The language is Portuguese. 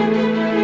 Música